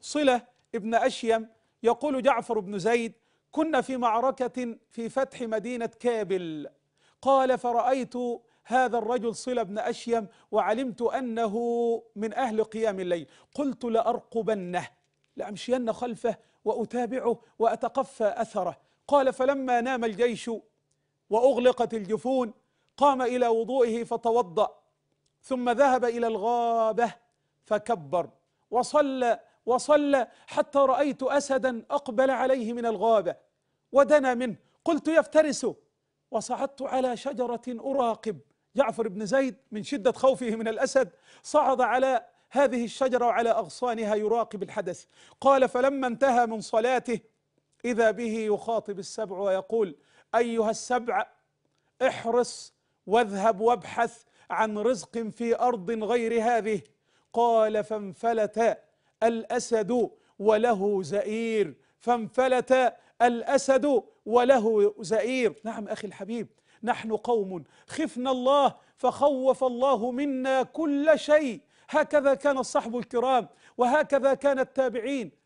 صلة. ابن أشيم يقول جعفر بن زيد كنا في معركة في فتح مدينة كابل. قال فرأيت هذا الرجل صلة بن أشيم وعلمت أنه من أهل قيام الليل. قلت لأرقبنه لأمشين خلفه وأتابعه وأتقفى أثره. قال فلما نام الجيش وأغلقت الجفون قام إلى وضوئه فتوضأ ثم ذهب إلى الغابة فكبر وصلى وصلى حتى رأيت أسدا أقبل عليه من الغابة ودنا منه. قلت يفترسه وصعدت على شجرة أراقب. جعفر بن زيد من شدة خوفه من الأسد صعد على هذه الشجرة وعلى أغصانها يراقب الحدث. قال فلما انتهى من صلاته إذا به يخاطب السبع ويقول أيها السبع احرص واذهب وابحث عن رزق في أرض غير هذه قال فانفلت الأسد وله زئير فانفلت الأسد وله زئير. نعم أخي الحبيب نحن قوم خفنا الله فخوف الله منا كل شيء. هكذا كان الصحب الكرام وهكذا كان التابعين.